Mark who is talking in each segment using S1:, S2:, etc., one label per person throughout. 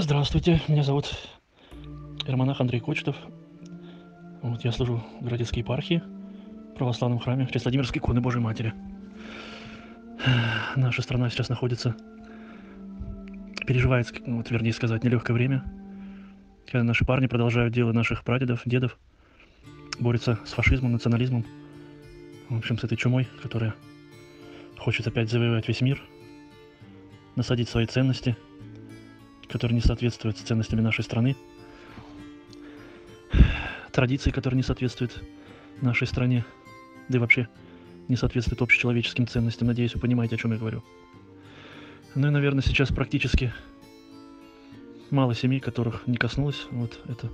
S1: Здравствуйте, меня зовут Ермонах Андрей Кочетов. Вот, я служу в Городецкой епархии, в православном храме Пресвладимирской иконы Божьей Матери. Наша страна сейчас находится, переживает, ну, вот, вернее сказать, нелегкое время, когда наши парни продолжают дело наших прадедов, дедов, борются с фашизмом, национализмом, в общем, с этой чумой, которая хочет опять завоевать весь мир, насадить свои ценности, которые не соответствуют ценностями нашей страны, традиции, которые не соответствуют нашей стране, да и вообще не соответствуют общечеловеческим ценностям. Надеюсь, вы понимаете, о чем я говорю. Ну и, наверное, сейчас практически мало семей, которых не коснулось вот это.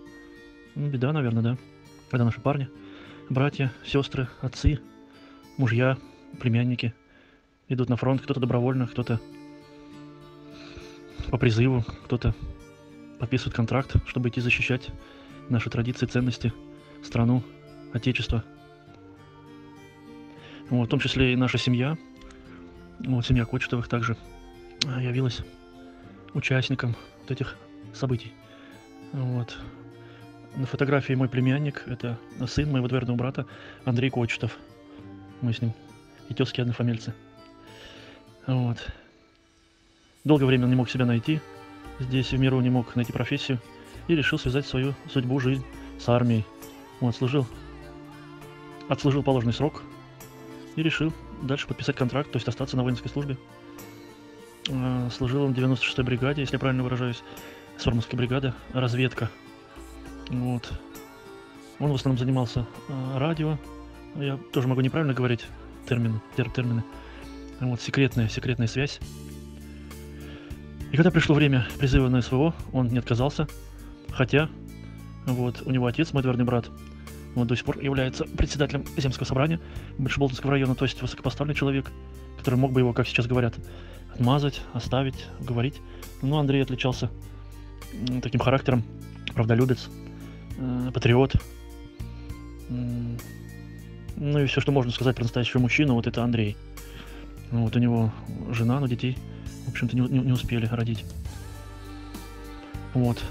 S1: Ну, беда, наверное, да. Это наши парни, братья, сестры, отцы, мужья, племянники идут на фронт, кто-то добровольно, кто-то по призыву, кто-то подписывает контракт, чтобы идти защищать наши традиции, ценности, страну, отечество. Вот, в том числе и наша семья, вот, семья Кочетовых также а, явилась участником вот этих событий. Вот. На фотографии мой племянник, это сын моего двоюродного брата Андрей Кочетов. Мы с ним и тезки однофамильцы. Вот. Долгое время он не мог себя найти. Здесь в миру не мог найти профессию. И решил связать свою судьбу, жизнь с армией. Вот, служил. Отслужил положенный срок. И решил дальше подписать контракт, то есть остаться на воинской службе. А, служил он в 96-й бригаде, если я правильно выражаюсь. Сормовской бригады, разведка. Вот. Он в основном занимался э, радио. Я тоже могу неправильно говорить термины, тер, термины. Вот, секретная, секретная связь. И когда пришло время призыва на СВО, он не отказался, хотя вот, у него отец, мой двоюродный брат, он до сих пор является председателем земского собрания Большеболтинского района, то есть высокопоставленный человек, который мог бы его, как сейчас говорят, отмазать, оставить, говорить. Но Андрей отличался таким характером, правдолюбец, э, патриот. Ну и все, что можно сказать про настоящего мужчину, вот это Андрей. Вот у него жена, но детей в общем-то, не, не, не успели родить. Вот.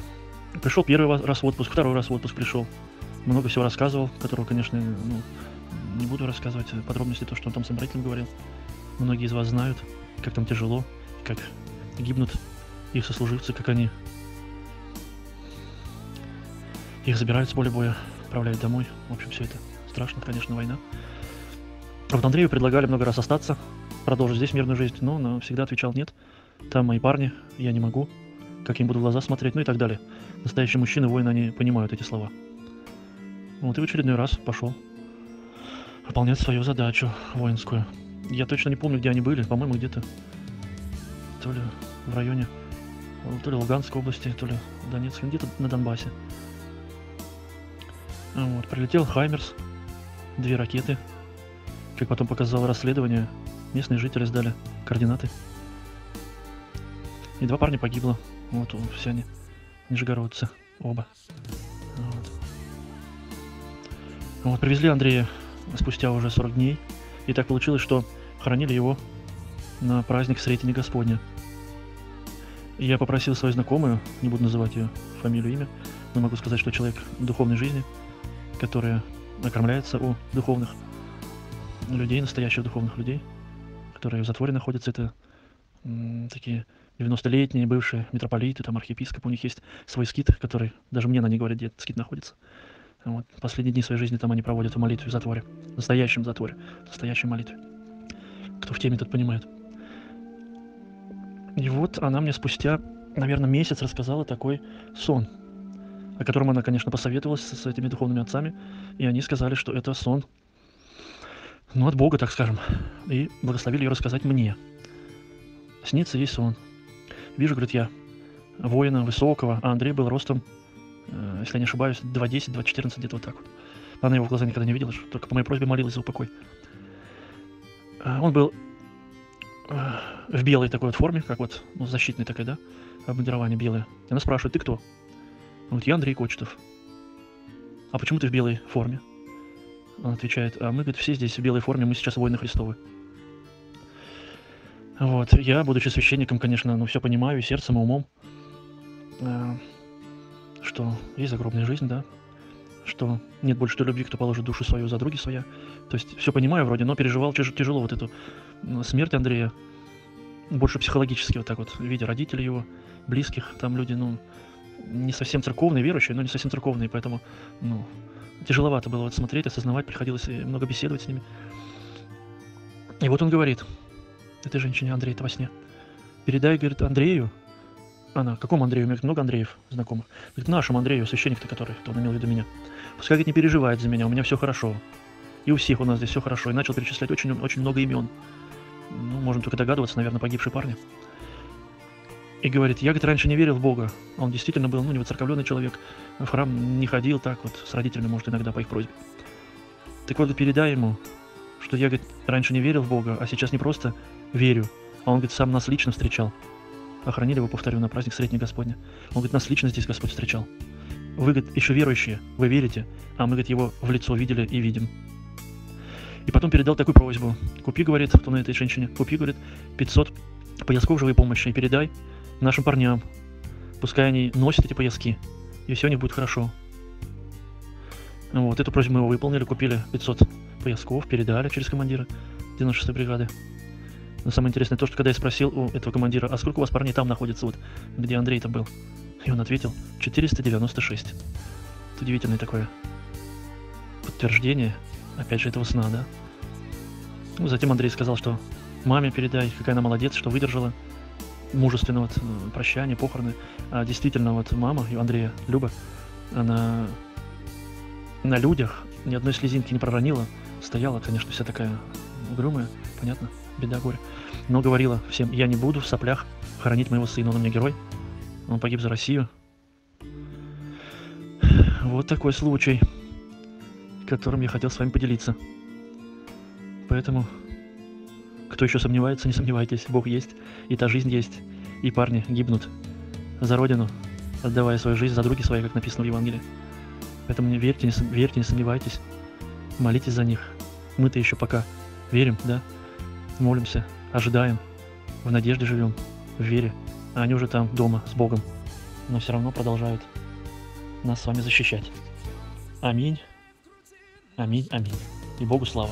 S1: Пришел первый раз в отпуск, второй раз в отпуск пришел. Много всего рассказывал, которого, конечно, ну, не буду рассказывать подробности, то, что он там с родителям говорил. Многие из вас знают, как там тяжело, как гибнут их сослуживцы, как они их забирают с поля боя, отправляют домой. В общем, все это страшно, конечно, война. А вот Андрею предлагали много раз остаться, продолжить здесь мирную жизнь, но он всегда отвечал нет. Там мои парни, я не могу, как им буду в глаза смотреть, ну и так далее. Настоящие мужчины, воины, они понимают эти слова. Вот и в очередной раз пошел выполнять свою задачу воинскую. Я точно не помню, где они были, по-моему, где-то то ли в районе, то ли Луганской области, то ли Донецкой, где-то на Донбассе. Вот, прилетел Хаймерс, две ракеты. Как потом показало расследование, Местные жители сдали координаты. И два парня погибло. Вот все они нижегородцы. Оба. Вот. вот. Привезли Андрея спустя уже 40 дней. И так получилось, что хоронили его на праздник Сретения Господня. И я попросил свою знакомую, не буду называть ее фамилию, имя, но могу сказать, что человек духовной жизни, которая окормляется у духовных людей, настоящих духовных людей – которые в затворе находятся, это такие 90-летние бывшие митрополиты, там архиепископ, у них есть свой скит, который, даже мне на не говорят, где этот скит находится. Вот. Последние дни своей жизни там они проводят в молитве в затворе, в настоящем затворе, в настоящей молитве. Кто в теме, тот понимает. И вот она мне спустя, наверное, месяц рассказала такой сон, о котором она, конечно, посоветовалась с этими духовными отцами, и они сказали, что это сон ну, от Бога, так скажем, и благословили ее рассказать мне. Снится ей сон. Вижу, говорит, я воина высокого, а Андрей был ростом, э, если я не ошибаюсь, 2.10, 2.14, где-то вот так вот. Она его в глаза никогда не видела, только по моей просьбе молилась за упокой. Э, он был э, в белой такой вот форме, как вот, ну, защитной такой, да, обмундирование белое. И она спрашивает, ты кто? Он говорит, я Андрей Кочетов. А почему ты в белой форме? Он отвечает, а мы, говорит, все здесь в белой форме, мы сейчас воины Христовы. Вот, я, будучи священником, конечно, ну, все понимаю, и сердцем, и умом. э, что есть загробная жизнь, да, что нет больше той любви, кто положит душу свою за други своя. То есть все понимаю вроде, но переживал тяжело вот эту смерть Андрея. Больше психологически вот так вот, видя родителей его, близких, там люди, ну, не совсем церковные, верующие, но не совсем церковные, поэтому, ну, тяжеловато было вот смотреть, осознавать, приходилось много беседовать с ними. И вот он говорит, этой женщине Андрей, это во сне, передай, говорит, Андрею, она, какому Андрею? У меня много Андреев знакомых. Говорит, нашему Андрею, священник-то который, то он имел в виду меня. Пускай, говорит, не переживает за меня, у меня все хорошо. И у всех у нас здесь все хорошо. И начал перечислять очень, очень много имен. Ну, можем только догадываться, наверное, погибшие парни. И говорит, я, говорит, раньше не верил в Бога. Он действительно был, ну, не воцерковленный человек. В храм не ходил так вот, с родителями, может, иногда по их просьбе. Так вот, передай ему, что я, говорит, раньше не верил в Бога, а сейчас не просто верю, а он, говорит, сам нас лично встречал. Охранили его, повторю, на праздник Средней Господня. Он говорит, нас лично здесь Господь встречал. Вы, говорит, еще верующие, вы верите, а мы, говорит, его в лицо видели и видим. И потом передал такую просьбу. Купи, говорит, кто на этой женщине, купи, говорит, 500 поясков живой помощи и передай нашим парням. Пускай они носят эти пояски, и все у них будет хорошо. Вот, эту просьбу мы выполнили, купили 500 поясков, передали через командира 96-й бригады. Но самое интересное то, что когда я спросил у этого командира, а сколько у вас парней там находится, вот, где Андрей-то был, и он ответил, 496. Это удивительное такое подтверждение, опять же, этого сна, да. Ну, затем Андрей сказал, что маме передай, какая она молодец, что выдержала мужественно вот прощание, похороны. А действительно, вот мама Андрея, Люба, она на людях ни одной слезинки не проронила, стояла, конечно, вся такая угрюмая, понятно, беда, горе. Но говорила всем, я не буду в соплях хоронить моего сына, он у меня герой, он погиб за Россию. Вот такой случай, которым я хотел с вами поделиться. Поэтому, кто еще сомневается, не сомневайтесь, Бог есть, и та жизнь есть, и парни гибнут за Родину, отдавая свою жизнь за други свои, как написано в Евангелии. Поэтому не верьте, не, верьте, не сомневайтесь, молитесь за них. Мы-то еще пока верим, да, молимся, ожидаем, в надежде живем, в вере, а они уже там дома с Богом, но все равно продолжают нас с вами защищать. Аминь. Аминь, аминь. И Богу слава.